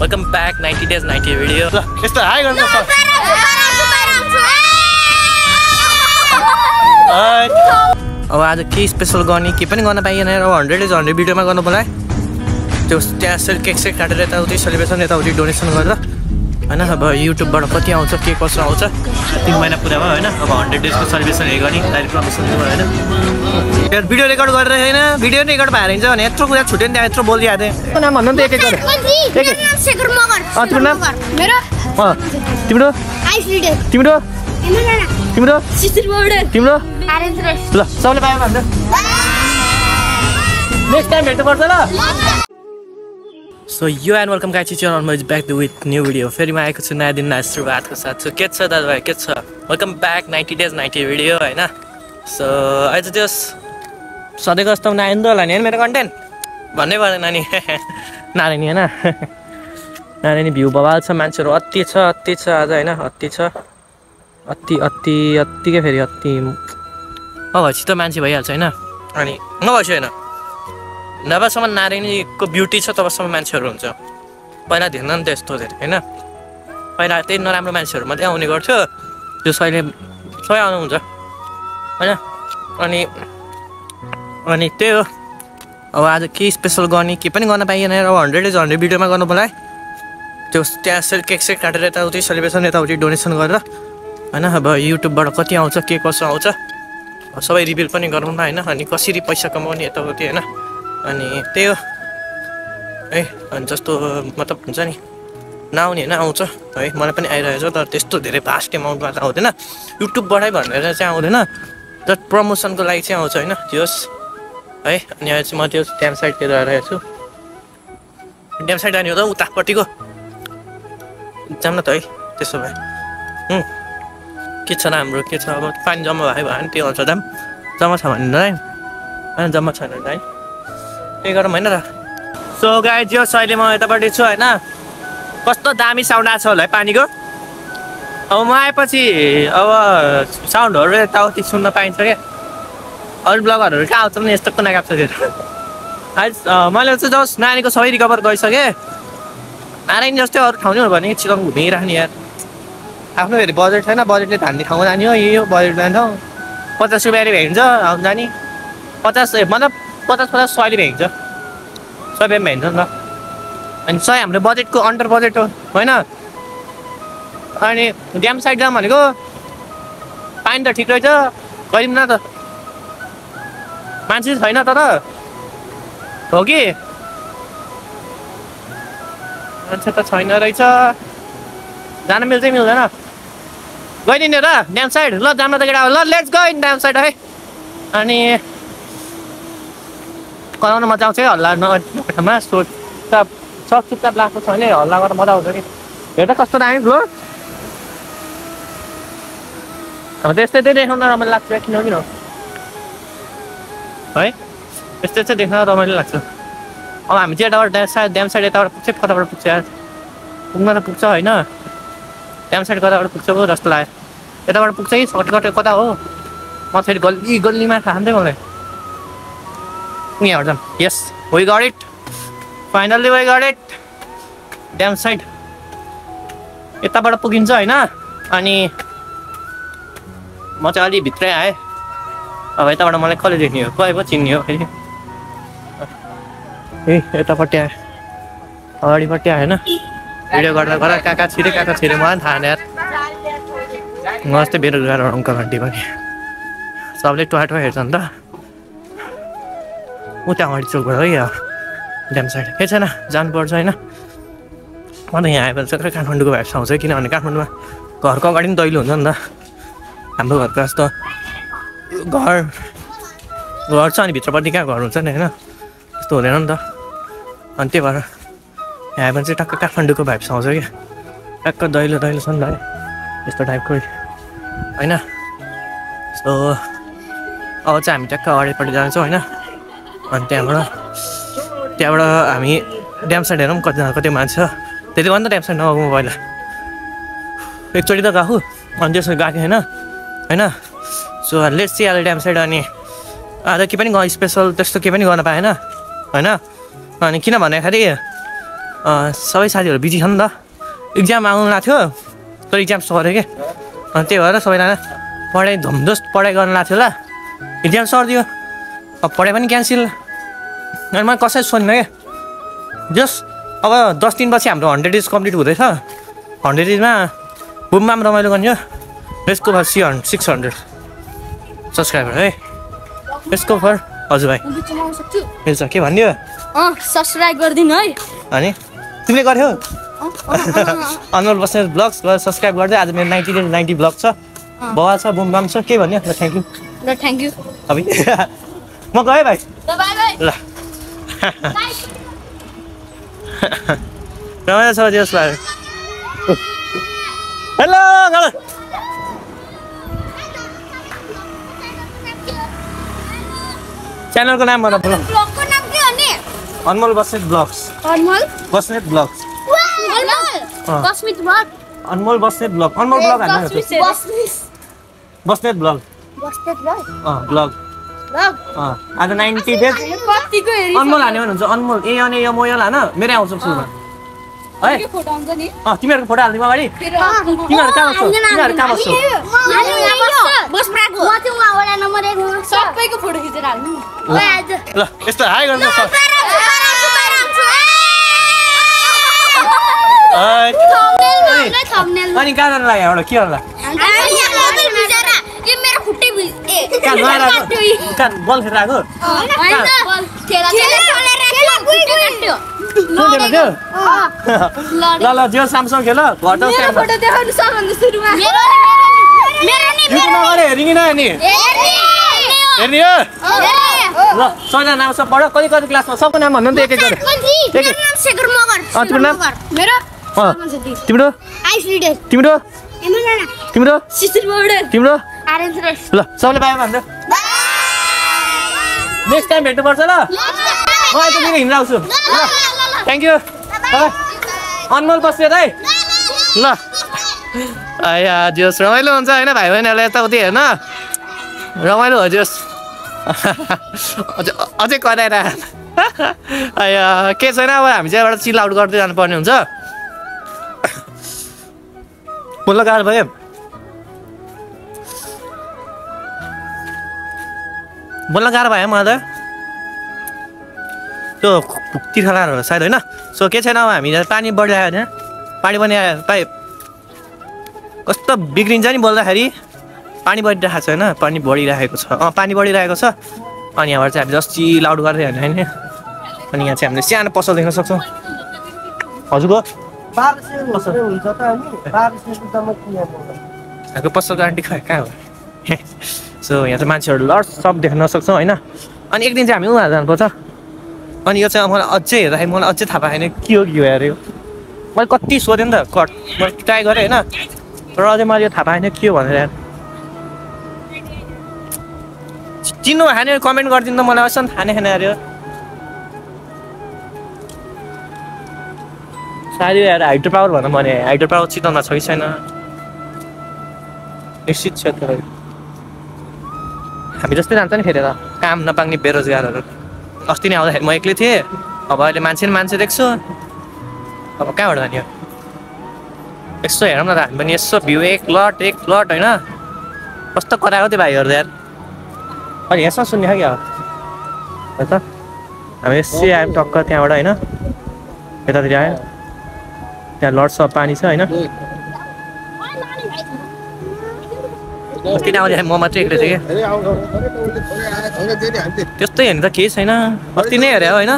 Welcome back ninety days ninety video ल यस्तो hi गर्नु अब आज के स्पेसल गर्ने के पनि गर्न पाइएन। अब हन्ड्रेड इज हन्ड्रेड भिडियोमा गर्नु पर्ला त्यो त्यहाँ सेल केक सेक काटेर यताउति सेलिब्रेसन यताउति डोनेसन गरेर। होइन? अब युट्युबबाट कति आउँछ के कसो आउँछ? तिन महिना पुरा भयो होइन? अब हन्ड्रेड डेजको हे गर्ने डाइरेक्ट प्रमोसन होइन? भिडियो रेकर्ड गरेर होइन? भिडियो रेकर्ड भएर हिँड्छ भने यत्रो कुरा छुट्यो नि त्यहाँ यत्रो बोलिदिएको थिएँ नाम भन्नु नि त एक एक गरेर तिम्रो नाम? तिम्रो? तिम्रो? तिम्रो तिम्रो? ल सबले पायो भन्दा नेक्स्ट टाइम भेट्नुपर्छ ल। सो यो एन्ड वेलकम गाइची च्यानल म ब्याक विथ न्यू भिडियो फेरि म आएको छु नयाँ दिन नयाँ सुरुवातको साथ। सो के छ दाजुभाइ के छ? Welcome back ninety days ninety video होइन? सो चाहिँ त्यो सधैँको जस्तो नआयो नि त होला नि होइन मेरो कन्टेन्ट भन्नै पर्दैन नि। नारायणी होइन? नारायणी भ्यू बवाल छ मान्छेहरू अति छ अति छ आज होइन? अति छ। अति अति अत्तिकै फेरि अति। नभएपछि त मान्छे भइहाल्छ होइन? अनि नभएपछि होइन। जबसम्म नारायणीको ब्युटी छ तबसम्म मान्छेहरू हुन्छ। पहिला ध्यान नि त्यस्तो धेरै होइन? पहिला त्यही नराम्रो मान्छेहरू मात्रै आउने गर्थ्यो। त्यो सहिले सबै आउनुहुन्छ। होइन? अनि अनि त्यही हो। अब आज के स्पेसल गर्ने के पनि गर्न पाइएन। अब हन्ड्रेड इज हन्ड्रेड भिडियोमा गर्नु पर्ला त्यो त्यहाँ सेल केक सेक काटेर यताउति सेलिब्रेसन यताउति डोनेसन गरेर। होइन? अब युट्युबबाट कति आउँछ के कसो आउँछ। सबै रिभिल पनि गरौँ न होइन? अनि कसरी पैसा कमाउने यताउति होइन? अनि त्यही हो। है अनि जस्तो मतलब हुन्छ नि नआउने होइन आउँछ। है मलाई पनि आइरहेको छ तर त्यस्तो धेरै भास्ट एमाउन्टमा त आउँदैन। युट्युबबाटै भनेर चाहिँ आउँदैन। जस्ट प्रमोसनको लागि चाहिँ आउँछ होइन त्यो है अनि अहिले चाहिँ म त्यो ड्याम साइडतिर रहेको छु। ड्याम साइड जाने हो त उतापट्टिको। जाऊँ न त है त्यसो भए। के छ राम्रो के छ अब पानी जम्मा भयो भने त्यो हुन्छ दाम। जम्मा छ भने है। होइन जम्मा छैन है त्यही गरौँ होइन त। सो गाई जो अहिले म यतापट्टि छु होइन। कस्तो दामी साउन्ड आएको छ होला है पानीको। अब म आएपछि अब साउन्डहरू यताउति सुन्न पाइन्छ क्या। अरू ब्लगरहरू कहाँ आउँछ भने यस्तो कुना काप्छ त्यो। आज मैले चाहिँ जस नानीको सबै रिकभर गरिसकेँ। नारायण जस्तै अरू ठाउँ नि हो भने चिकन घुमिराख्ने यार। आफ्नो फेरि बजेट छैन बजेटले धान्ने ठाउँमा जाने हो यही हो बजेट जान्छ पचास रुपियाँले भ्याइन्छ आउनु जाने। पचास मतलब पचास पचास सयले भ्याइन्छ सय रुपियाँ भ्याइन्छ नि त। अनि सय हाम्रो बजेटको अन्डर बजेट हो होइन? अनि ड्याम साइड जाऊँ भनेको पानी त ठिक रहेछ गरौँ न त। मान्छे छैन तर हो कि? मान्छे त छैन रहेछ। जान मिल्छ मिल्दैन? गइदिने र ड्याम साइड। ल जान त केटा ल let's go in dam side है? अनि कराउन मजा आउँछ है हल्ला नमा सोच सब सब चुपचाप लाग्छ छैन हल्ला गरेर मजा आउँछ कि हेर्दा कस्तो दामी फ्लो अब त्यस्तै चाहिँ देखाउन रमाइलो लाग्छ किन किन है यस्तै चाहिँ देख्न रमाइलो लाग्छ अब हामी चाहिँ यताबाट ड्याम साइड ड्याम साइड यताबाट पुग्छ कताबाट पुग्छ पुग्न त पुग्छ होइन ड्याम साइड कताबाट पुग्छ पो जस्तो लाग्यो यताबाट पुग्छ कि सर्टकट कता हो म फेरि गल्ली गल्लीमा खाँदै मलाई यहाँबाट जाऊँ yes we got it finally we got it dam side यताबाट पुगिन्छ होइन अनि म चाहिँ अलि भित्रै आएँ। अब यताबाट मलाई कसले देख्ने हो। पो चिन्ने हो फेरि। ए यतापट्टि आएँ। अगाडिपट्टि आएँ होइन भिडियो गर्दा गर्दा कहाँ कहाँ छिरे कहाँ कहाँ छिरे मलाई थाहा यार म जस्तै बेरोजगार अङ्कल आन्टी पनि। सबले टोहा टोहा हेर्छ नि त। त्यहाँ अगाडि चोकबाट है ड्याम साइड केही छैन जानुपर्छ होइन। म त यहाँ आएपछि चाहिँ काठमाडौँको भाइब्स आउँछ किनभने काठमाडौँमा घरको अगाडि पनि दैलो हुन्छ नि त। हाम्रो घरको जस्तो घर घर छ अनि भित्रपट्टि कहाँ घर हुन्छ नि होइन। त्यस्तो हुँदैन नि त। अनि त्यही भएर यहाँ आयो भने चाहिँ टक्क काठमाडौँको भाइब्स आउँछ क्या। टक्क दैलो दैलो छ नि त। यस्तो टाइपको। होइन? सो अब चाहिँ हामी टक्क अगाडिपट्टि जान्छौँ होइन। अनि त्यहाँबाट त्यहाँबाट हामी ड्याम साइड हेरौँ कतिजना कति मान्छे त्यति भन्दा ड्याम साइड नगएको पहिला एकचोटि त गएको अनि त्यसो गएको होइन होइन? सो लेट्स चाहिँ अहिले ड्याम साइड अनि आज के पनि स्पेसल त्यस्तो केही पनि गर्न पाएन होइन? अनि किन भन्दाखेरि सबै साथीहरू बिजी छ नि त। इक्जाम आउनु लाग्थ्यो तर इक्जाम सऱ्यो क्या अनि त्यही भएर सबैजना पढाइ धुमधुस पढाइ गर्नु लाग्थ्यो ल इक्जाम सरिदियो अब पढाइ पनि क्यान्सल। अनि मैले कसै सोध्नु क्या जस अब दस दिनपछि हाम्रो हन्ड्रेड डेज कम्प्लिट हुँदैछ। हन्ड्रेड डेजमा बुममा पनि रमाइलो गर्ने हो यसको फर सी हन्ड्रेड सिक्स हन्ड्रेड सब्सक्राइबर है। यसको फर हजुर भाइ। मिल्छ के भनिदियो अँ सब्सक्राइब गरिदिनु है। अनि? तिमीले गऱ्यौ? अँ। अनुहार बस्ने ब्लग्स सब्सक्राइब गर्दै आज मेरो नाइन्टी नाइन्टी ब्लग छ। बवाल छ बुम बाम छ। के भन्यो? ल थ्याङ्क यू थ्याङ्क यू म गएँ भाइ। ल। रमाइलो छ दिवस भाइ हेलो च्यानलको नाम भन Anmol Basnet vlogs. Anmol? Basnet vlogs. Anmol? Basnet vlog. Anmol vlog. हाल्नु बस्नेत ब्लग। ब्लग। आज नाइन्टी डेज। अनमोल हान्यो भने हुन्छ अनमोल। ए अनि यो मोयल हान। मेरै आउँछ सुरुमा। है? के फोटो आउँछ नि। अँ तिमीहरूको फोटो हालिदिउँ अगाडि। तिमीहरू कहाँ बस्छौ? तिमीहरू कहाँ बस्छौ? सबैको फोटो खिचेर हाल्नु नि। ल यस्तो हाई गर्नु अनि कहाँ जानु लाग्यो? एउटा के गर्नु बल आएको कुन थियो ल ल जियो सामसङ खेल हेरिङ न नि हेर्ने हो ल सबैजना नाम सब पढ कति कति क्लासमा सबको नाम भन्नु नि त एक एक नाम? तिम्रो तिम्रो तिम्रो तिम्रो ल सबले बाई भन्छ नेक्स्ट टाइम भेट्नुपर्छ ल। म यतातिर हिँडेर आउँछु। ल थ्याङ्क यू अनमोल बस्नेत है। ल आया जोस् रमाइलो हुन्छ होइन भाइ बहिनीहरूलाई यताउति हेर्न? रमाइलो हो जोस्। अझै अझै कराएर आया के छैन? अब हामी चाहिँ एउटा चिल आउट गर्दै जानुपर्ने हुन्छ। बोल्न गाह्रो भयो। बोल्न गाह्रो भयो मलाई त त्यो तिर्खालाहरू सायद होइन। सो के छैन अब हामी पानी बढिरहेको होइन। पानी पनि पाइप कस्तो बिग्रिन्छ नि बोल्दाखेरि। पानी बढिरहेको छ होइन पानी बढिरहेको छ। अँ पानी बढिरहेको छ। अनि यहाँबाट चाहिँ हामी जस्ती लाउड गर्दै होइन होइन। अनि यहाँ चाहिँ हामीले सानो पसल देख्न सक्छौँ। हजुरको यहाँको पसलको आन्टी खै कहाँ हो? सो यहाँ चाहिँ मान्छेहरू सब देख्न सक्छौँ होइन? अनि एक दिन चाहिँ हामी उहाँहरू जानुपर्छ। अनि यो चाहिँ मलाई अझै हेर्दाखेरि मलाई अझै थाहा पाएन के हो के हो अरे मैले कति सोधेँ नि त कट। मैले ट्राई गरेँ होइन? तर अझै मैले यो थाहा पाएन के हो भनेर चिन्नु खाने कमेन्ट गरिदिनु त मलाई असन थाहा नै खाने अरे सायद हेर हाइड्रो पावर भनौँ भने हाइड्रो पावर चितवनमा छ कि छैन। निश्चित छ हामी जस्तै जान्छ नि फेरि काम नपाउने बेरोजगारहरू। अस्ति नै आउँदाखेरि म एक्लै थिएँ। अब अहिले मान्छे न मान्छे देख्छु। अब कहाँबाट जाने हो? यसो हेरौँ न त हामी पनि यसो भ्यू एक लट एक लट होइन? कस्तो कराएको त्यो भाइहरू यार। अनि यसमा सुन्ने क्या क्या हो त? हामी यसै आयौँ टक्क त्यहाँबाट होइन? यतातिर आयो। त्यहाँ सब पानी छ होइन? अस्ति नै आउँदाखेरि म मात्रै एक्लै थिएँ कि त्यस्तै हेर्नु त केही छैन अस्ति नै हेऱ्यो होइन।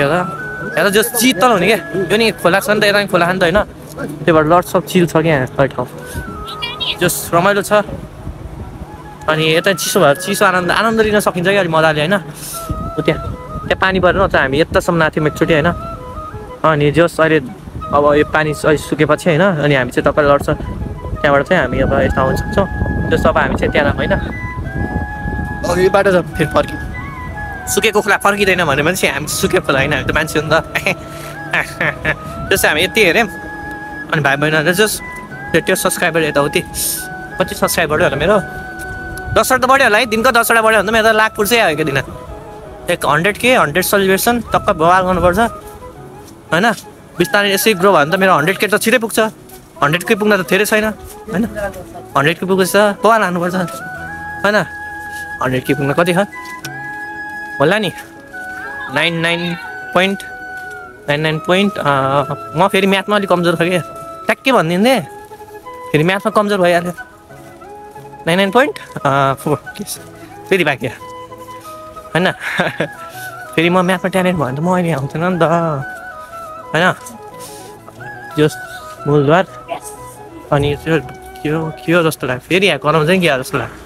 यहाँ त? जस शीतल हुने क्या यो नि खोला छ नि त यता खोला छ नि त होइन? त्यही भएर लड सब चिल छ क्या यहाँ ठाउँ। जस रमाइलो छ। अनि यता चिसो भएर चिसो आनन्द आनन्द लिन सकिन्छ क्या अलिक मजाले होइन? त्यहाँ त्यहाँ पानी परेर त हामी यतासम्म आएको थियौँ एकचोटि होइन? अनि जस अहिले अब यो पानी अहिले सुकेपछि होइन? अनि हामी चाहिँ तपाईँ लड्छ त्यहाँबाट चाहिँ हामी अब यता आउन सक्छौँ जस अब हामी चाहिँ त्यहाँ होइन यो बाटो त फेरि फर्क्यौँ सुकेको खोला फर्किँदैन भने चाहिँ हामी सुकेको खोला होइन हामी त मान्छे हो नि त जस्तो हामी यति हेऱ्यौँ अनि भाइ बहिनीहरू जस त्यो सब्सक्राइबर यताउति कति सब्सक्राइबर होला मेरो दसवटा त बढ्यो होला है दिनको दसवटा बढ्यो भने त मेरो त लाख पुर्छै आयो दिन एक हन्ड्रेड के हन्ड्रेड सेलिब्रेसन टक्क बवाल गर्नुपर्छ होइन बिस्तारै यसै ग्रो भयो भने त मेरो हन्ड्रेड के त छिटै पुग्छ हन्ड्रेड के पुग्न त धेरै छैन होइन? हन्ड्रेड के पुगेछ पवा लानुपर्छ होइन? हन्ड्रेड के पुग्न कति छ? होला नि। Nine nine point nine nine point म फेरि म्याथमा अलिक कमजोर छ क्या। ट्याक्कै भनिदिँदै फेरि म्याथमा कमजोर भइहाल्यो। नाइन नाइन पोइन्ट फोर फेरि बाँकी होइन? फेरि म म्याथमा ट्यालेन्ट भयो भने त म अहिले आउँथेन नि त। होइन? जस मूलद्वार। अनि त्यो के हो के हो जस्तो लाग्यो? फेरि यहाँ कराउँछ नि जस्तो लाग्यो?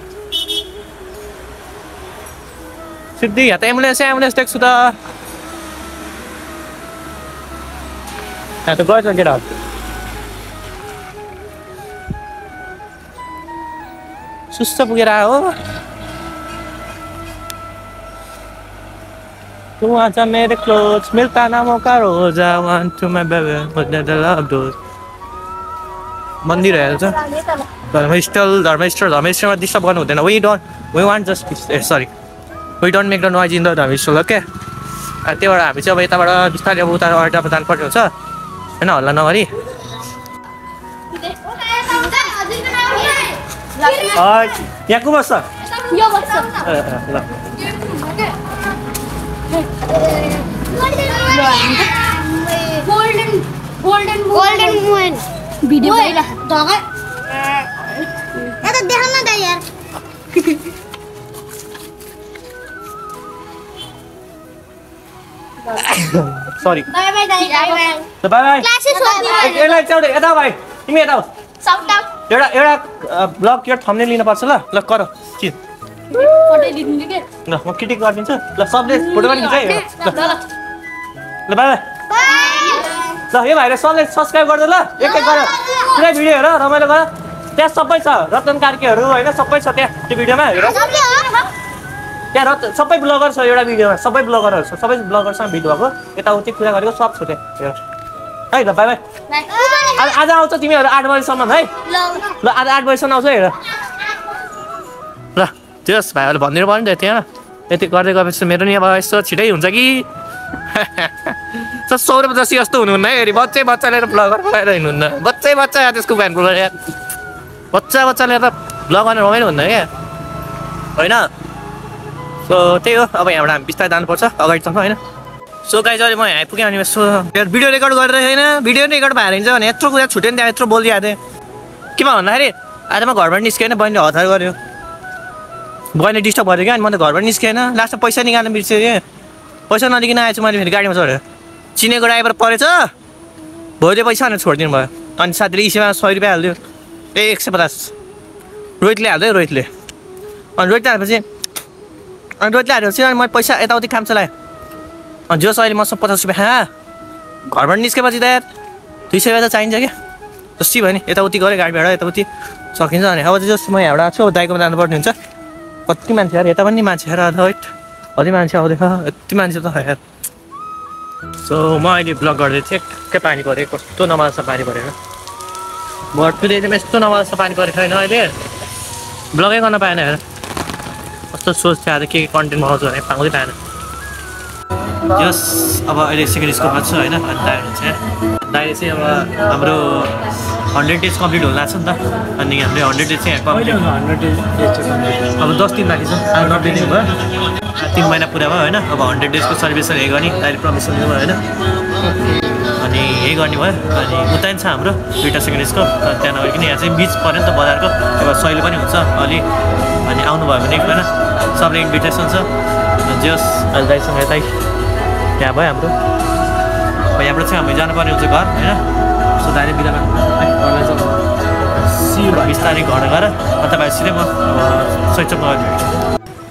सिद्धि यहाँ त एम्बुलेन्स एम्बुलेन्स देख्छु त। यहाँ त गएछ केटाहरू सुस्त पुगेर हो। तू आजा मेरे क्लोज मिलता ना मौका रोज। I want to my baby but the love मन्दिर हेर्छ धर्मस्थल धर्मस्थल धर्मस्थलमा डिस्टर्ब गर्नु हुँदैन we don't we want just a sorry we don't make the noise in the धर्मस्थल ओके त्यही भएर हामी चाहिँ अब यताबाट बिस्तारै अब उता अड्डामा जानुपर्ने हुन्छ होइन हल्ला नगरी यहाँ को बस्छ गोल्डन गोल्डन गोल्डन भिडियो भइरहेको ढगा यता देखाउन न त यार सरी बाई बाई दाइ बाई ल बाई बाई क्लासेस सोध्नु यसलाई चाहिँ यता भाइ तिमी यता। साउट आउट एउटा एउटा ब्लग यो थम्ने लिनुपर्छ ल ल कर चिज पठाइदिनु के ल म क्रिटिक गरिदिन्छु ल सबले फोटो पनि खिचाइ ल ल ल ल बाई बाई ल यो भाइले सबले सब्सक्राइब गर्दै ल। एक एक गर। पुरै भिडियो हेर रमाइलो गर। त्यहाँ सबै छ रतन कार्कीहरू होइन सबै छ त्यहाँ त्यो भिडियोमा हेर। त्यहाँ रत सबै ब्लगर छ एउटा भिडियोमा सबै ब्लगरहरू छ सबै ब्लगरसँग भिड भएको। यताउति कुरा गरेको सब छ त्यहाँ हेर। है ल बाई बाई आज आउँछ तिमीहरू आठ बजीसम्म है? ल। ल आज आठ बजीसम्म आउँछ हेर। ल त्यस भाइहरूले भनिदिनु पऱ्यो नि त त्यहाँ। यति गर्दै गएपछि मेरो नि अब यस्तो छिटै हुन्छ कि? सो सौरभ जसी जस्तो हुनुहुन्न है हेरि बच्चै बच्चा लिएर ब्लगर बनाएर हिँड्नुहुन्न बच्चै बच्चा त्यसको फ्यान फुल बच्चा बच्चा लिएर ब्लग गर्ने रमाइलो हुन्न क्या होइन सो त्यही हो अब यहाँबाट हामी बिस्तारै जानुपर्छ अगाडिसम्म होइन सो गाइज अहिले म यहाँ आइपुगेँ अनि यसो भिडियो रेकर्ड गरेर होइन भिडियो रेकर्ड भएर हिँड्छ भने यत्रो कुरा छुट्यो नि त्यहाँ यत्रो बोलिदिएको थिएँ के भन्दाखेरि आज म घरबाट निस्केन बहिनीले हतार गऱ्यो बहिनीले डिस्टर्ब गरेँ क्या अनि म त घरबाट निस्केन लास्टमा पैसा निकाल्न बिर्सेँ पैसा नलिकन आएछु मैले फेरि गाडीमा चढेँ चिनेको ड्राइभर परेछ। भोलि पैसा भनेर छोडिदिनु भयो। अनि साथीले इसीमा सय रुपियाँ हालिदियो। ए एक सय पचास। रोहितले हाल्दै रोहितले। अनि रोहितले हालेपछि अनि रोहितले हालेपछि अनि मैले पैसा यताउति काम चलाएँ। अनि जोस् अहिले मसँग पचास रुपियाँ खा घरबाट निस्केपछि त यार दुई सय रुपियाँ त चाहिन्छ क्या। जस्तै भयो नि यताउति गऱ्यो गाडीबाट यताउति सकिन्छ अनि अब जस्तो म यहाँबाट आएको छु दाइकोमा जानुपर्ने हुन्छ। कति मान्छे यार यता पनि मान्छे हेर राइट कति मान्छे आउँदैछ यति मान्छे त यार। सो म अहिले ब्लग गर्दै थिएँ। के पानी पऱ्यो कस्तो नमाज पानी परेर। भर्खरै चाहिँ यस्तो नमाज पानी परेको छैन अहिले। ब्लगै गर्न पाएन हेर कस्तो सोच थियो आज के के कन्टेन्ट बनाउँछु भने पाउँदै पाएन। जस अब अहिले सेकेन्ड स्कुलमा छु होइन? अनि चाहिँ दाइले चाहिँ अब हाम्रो हन्ड्रेड डेज कम्प्लिट हुन लाग्छ नि त। अनि हाम्रो हन्ड्रेड डेज चाहिँ कम्प्लिट अब दस दिन बाँकी छ। अब नब्बे दिन भयो। तिन महिना पुरा भयो होइन? अब हन्ड्रेड डेजको सेलिब्रेसन यही गर्ने दाइले प्रमिसन दिनुभयो होइन? अनि यही गर्ने भयो। अनि उता नि छ हाम्रो दुइटा सेकेन्ड स्कुल त्यहाँ नगरिकन यहाँ चाहिँ बिच पऱ्यो नि त बजारको। अब सहिले पनि हुन्छ अलि। अनि आउनुभयो भने एकपल्ट सबले इन्भिटेसन छ। जे होस् अहिले दाइसँग यतै। त्यहाँ भयो हाम्रो। अब यहाँबाट चाहिँ हामी जानुपर्ने हुन्छ घर होइन? सो दाइले बिदा घरलाई चाहिँ बिस्तारै घर गएर सिधै म सैचोकमा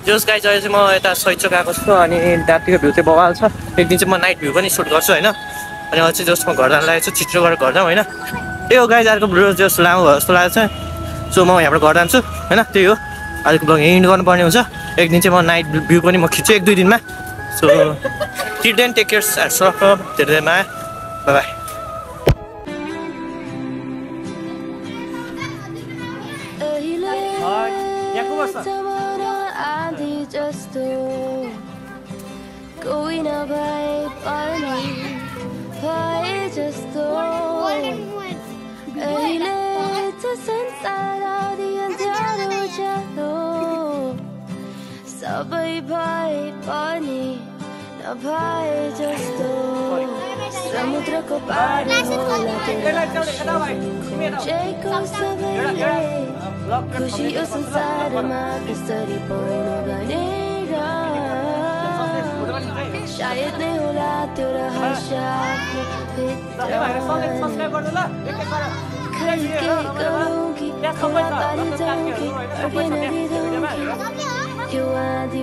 जोस् गाई चाहिँ म यता सैचोक आएको छु अनि रातिको भ्यू चाहिँ बवाल छ। एक दिन चाहिँ म नाइट भ्यू पनि सुट गर्छु होइन? अनि चाहिँ जस्ट म घर जानु लागेको छु छिटो गरेर घर जाउँ होइन? त्यही हो गाई अर्को भ्यू जस्तो लामो भयो जस्तो लागेको छ सो म यहाँबाट घर जान्छु होइन? त्यही हो। अहिलेको ब्लग यहीँ गर्नुपर्ने हुन्छ। एक दिन चाहिँ म नाइट भ्यू पनि म खिच्छु एक दुई दिनमा। So till then take cares at safe धेरै माया bye आधी जस्तो कोही नभए पनि नभए जस्तो अहिले त संसार आदि अँध्यारो ज्यालो सबै भए पनि नभए जस्तो समुद्रको पार होला त्यो खोजेको सबैले खुसी यो संसारमा कसरी पाउनु भनेर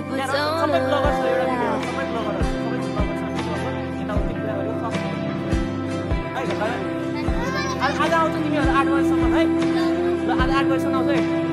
बुझाउन आज आउँछ तिमीहरू आठ बजीसम्म है ल आज आठ बजीसम्म आउँछ है